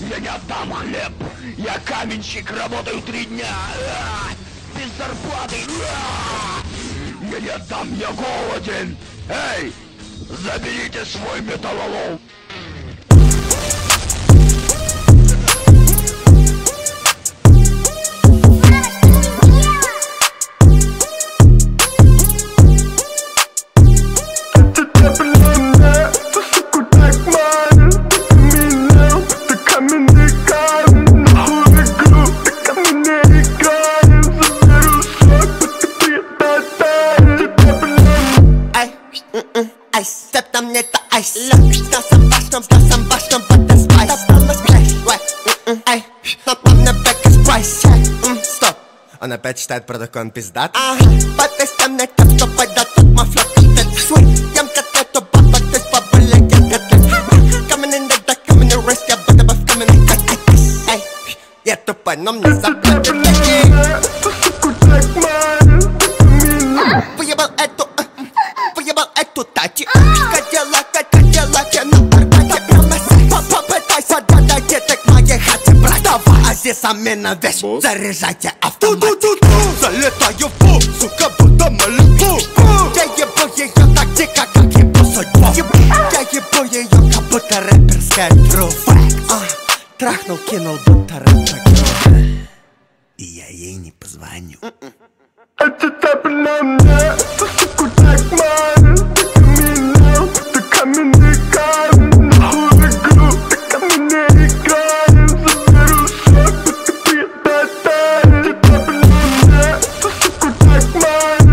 Я не отдам хлеб! Я каменщик, работаю три дня! А! Без зарплаты! А! Я не отдам, я голоден! Эй! Заберите свой металлолом! м-м, айс, это мне это айс С носом башнем, с носом башнем, под the spice Там сплэш, вай, м-м, ай Но там на бэк из прайс, м, стоп Он опять читает про такой, он пиздат Ага, подписка мне так, что пойдет тут мафло пиздец Свой, ем котлету, баба, ты с бабулей, я котлет Coming in the dark, coming in the rest, я буду вас coming in cut, ай, ай Я тупой, но мне заплатят деньги Додать деток моей хате, брат Давай, а здесь амена вещь, заряжайте автомат. Залетаю в пул, сука, будто малюку Я ебу ее так дико, как ебу судьбу. Я ебу ее, как будто рэперская тру А, Трахнул, кинул, будто рэпер. И я ей не позвоню. Это ты так манишь Ты меня, ты каменный man